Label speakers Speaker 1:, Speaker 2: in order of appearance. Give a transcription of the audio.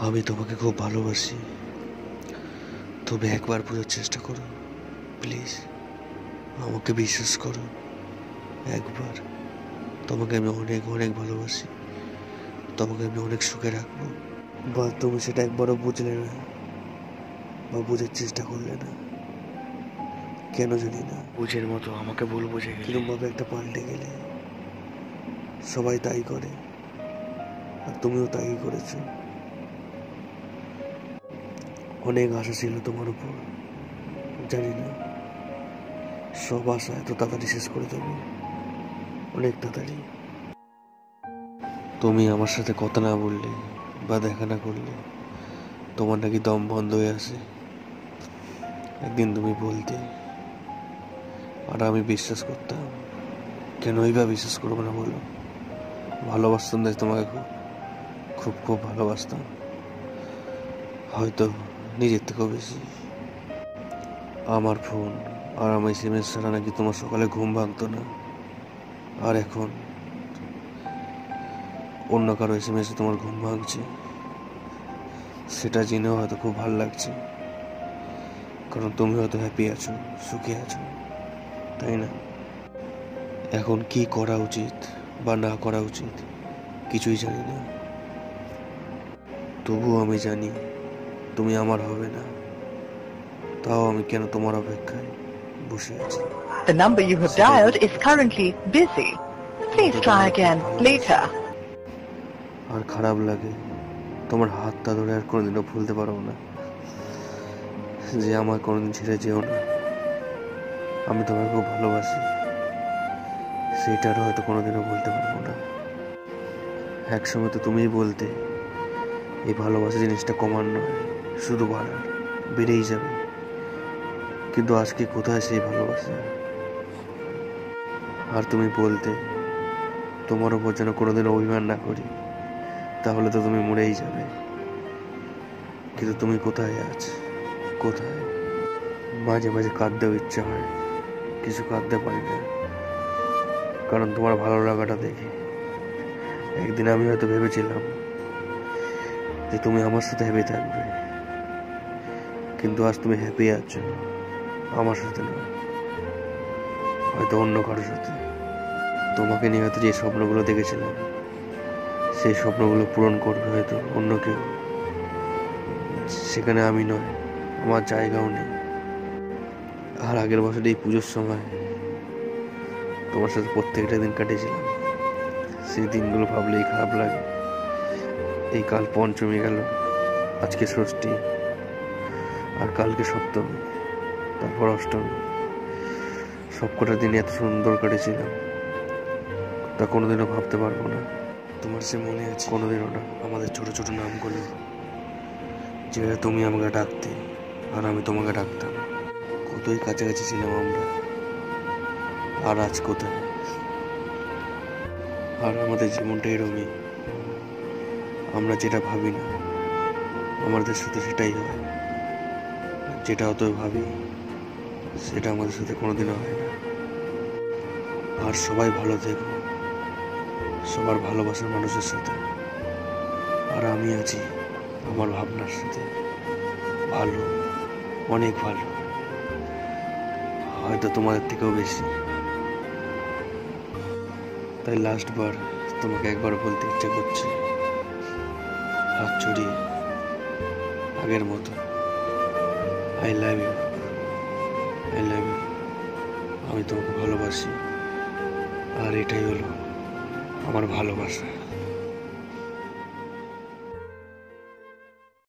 Speaker 1: আমি তোমাকে খুব ভালোবাসি। তুমি একবার বোঝার চেষ্টা করো প্লিজ। আমাকে বিশ্বাস করো একবার। তোমাকে আমি অনেক অনেক ভালোবাসি। তোমাকে আমি অনেক সুখে রাখব। বা তুমি সেটা একবারও বুঝলে না বা বোঝার চেষ্টা করলে না। কেন জানি না। বুঝের মতো আমাকে ভুল বুঝে কিরমভাবে একটা পাল্টে গেলে। সবাই তাই করে আর তুমিও তাই করেছ। অনেক আশা ছিল তোমার উপর। জানি না। সব আশা এত তাড়াতাড়ি শেষ করে দেবো। অনেক তাড়াতাড়ি। তুমি আমার সাথে কথা না বললে বা দেখা না করলে তোমার নাকি দম বন্ধ হয়ে আসে। একদিন তুমি বলতে, আর আমি বিশ্বাস করতাম। কেনই বা বিশ্বাস করব না বলো? ভালোবাসতাম তোমাকে খুব খুব খুব ভালোবাসতাম। হয়তো নিজের থেকেও বেশি। আমার ফোন আর আমার এস এম ছাড়া নাকি তোমার সকালে ঘুম ভাঙতো না। আর এখন অন্য কারও এস এম এসে তোমার ঘুম ভাঙছে, সেটা জেনেও হয়তো খুব ভালো লাগছে। কারণ তুমি হয়তো হ্যাপি আছো, সুখে আছো, তাই না? এখন কি করা উচিত বা না করা উচিত কিছুই জানি না। তবুও আমি জানি তুমি আমার হবে না। তাও আমি কেন তোমার অপেক্ষায় বসে আছি?
Speaker 2: The number you have dialed is currently busy. Please try again later.
Speaker 1: আর খারাপ লাগে তোমার হাতটা ধরে আর কোনোদিনও ভুলতে পারব না। যে আমার কোনোদিন ছেড়ে যেও না। আমি তোমাকে খুব ভালোবাসি। সেইটারও হয়তো কোনোদিনও বলতে পারব না। একসময় তো তুমিই বলতে এই ভালোবাসা জিনিসটা কমার নয়। শুধু বাড়ার বেড়েই যাবে। কিন্তু আজকে কোথায় সেই ভালোবাসা? আর তুমি বলতে, তোমার ওপর যেন কোনোদিন অভিমান না করি, তাহলে তো তুমি মরেই যাবে। কিন্তু তুমি কোথায় আছ কোথায়? মাঝে মাঝে কাঁদতেও ইচ্ছে হয়, কিছু কাঁদতে পারি না। কারণ তোমার ভালো লাগাটা দেখে। একদিন আমি হয়তো ভেবেছিলাম যে তুমি আমার সাথে হ্যাপি থাকবে। কিন্তু আজ তুমি হ্যাপি আছো। আমার সাথে নয়। হয়তো অন্য কারোর সাথে। তোমাকে নিয়ে হয়তো যে স্বপ্নগুলো দেখেছিলাম, সেই স্বপ্নগুলো পূরণ করবে হয়তো অন্য কেউ। সেখানে আমি নয়, আমার জায়গাও নেই। আর আগের বছর এই পুজোর সময় তোমার সাথে প্রত্যেকটা দিন কাটিয়েছিলাম। সেই দিনগুলো ভাবলেই খারাপ লাগে। এই কাল পঞ্চমী গেল, আজকে ষষ্ঠী। আর কালকে সপ্তমী তারপর অষ্টমী। সবকটা দিন এত সুন্দর কাটিয়েছিলাম তা কোনোদিনও ভাবতে পারব না। তোমার সে মনে আছে। কোনোদিনও না। আমাদের ছোট ছোট নামগুলো। যেটা তুমি আমাকে ডাকতে আর আমি তোমাকে ডাকতাম। কতই কাছাকাছি ছিলাম আমরা। আর আজ কোথায়? আর আমাদের জীবনটা এরমই। আমরা যেটা ভাবি না আমাদের সাথে সেটাই হয়। যেটা অত ভাবি, সেটা আমাদের সাথে কোনোদিনও হয় না। আর সবাই ভালো থেকো সবার ভালোবাসার মানুষের সাথে। আর আমি আছি আমার ভাবনার সাথে। ভালো, অনেক ভালো। হয়তো তোমাদের থেকেও বেশি। তাই লাস্ট বার তোমাকে একবার বলতে ইচ্ছে করছে, হাত ছড়িয়ে আগের মতো। I love you I love you আমি তোমাকে ভালোবাসি। আর এটাই হলো আমার ভালোবাসা।